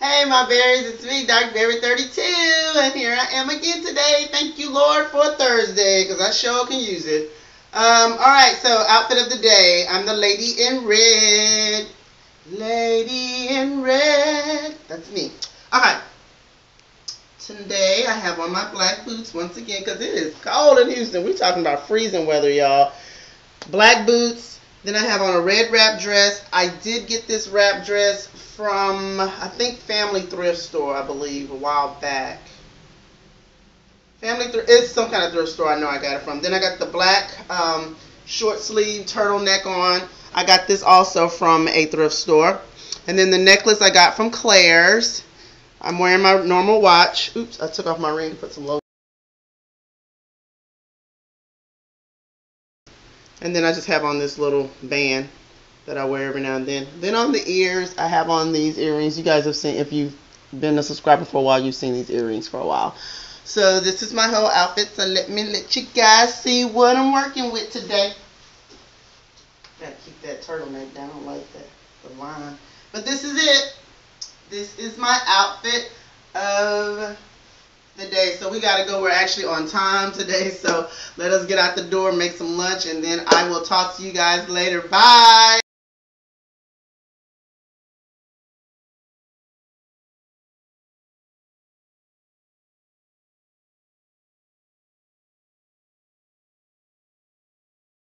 Hey, my berries, it's me, Dark Berry 32, and here I am again today. Thank you, Lord, for Thursday, because I sure can use it. Um, alright, so outfit of the day. I'm the lady in red. Lady in red. That's me. Alright. Today, I have on my black boots once again, because it is cold in Houston. We're talking about freezing weather, y'all. Black boots, then I have on a red wrap dress. I did get this wrap dress from, I think, Family Thrift Store, I believe, a while back. Family Thrift, it's some kind of thrift store I know I got it from. Then I got the black um, short sleeve turtleneck on. I got this also from a thrift store. And then the necklace I got from Claire's. I'm wearing my normal watch. Oops, I took off my ring to put some logo. And then I just have on this little band that I wear every now and then. Then on the ears, I have on these earrings. You guys have seen, if you've been a subscriber for a while, you've seen these earrings for a while. So this is my whole outfit. So let me let you guys see what I'm working with today. Gotta keep that turtleneck down. I don't like that, the line. But this is it. This is my outfit of the day. So we got to go. We're actually on time today. So let us get out the door, make some lunch, and then I will talk to you guys later. Bye.